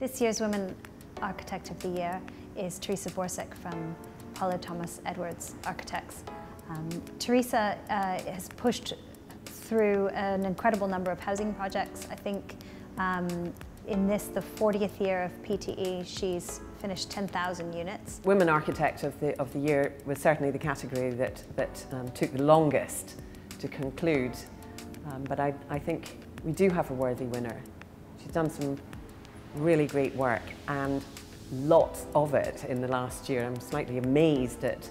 This year's Women Architect of the Year is Teresa Borsuk from Pollard Thomas Edwards Architects. Um, Teresa uh, has pushed through an incredible number of housing projects. I think um, in this, the 40th year of PTE, she's finished 10,000 units. Women Architect of the, of the Year was certainly the category that, that um, took the longest to conclude, um, but I, I think we do have a worthy winner. She's done some really great work and lots of it in the last year. I'm slightly amazed at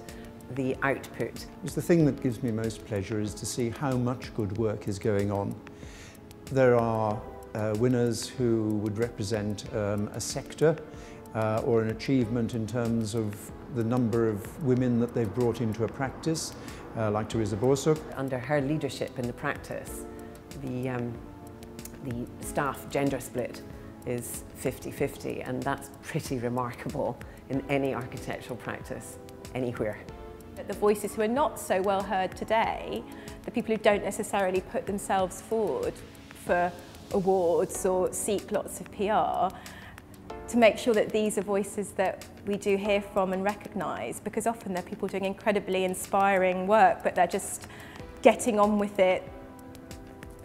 the output. The thing that gives me most pleasure is to see how much good work is going on. There are uh, winners who would represent um, a sector uh, or an achievement in terms of the number of women that they've brought into a practice, uh, like Teresa Borsuk. Under her leadership in the practice, the, um, the staff gender split is 50-50 and that's pretty remarkable in any architectural practice anywhere. The voices who are not so well heard today, the people who don't necessarily put themselves forward for awards or seek lots of PR, to make sure that these are voices that we do hear from and recognise because often they're people doing incredibly inspiring work but they're just getting on with it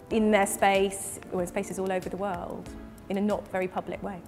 in their space or in spaces all over the world in a not very public way.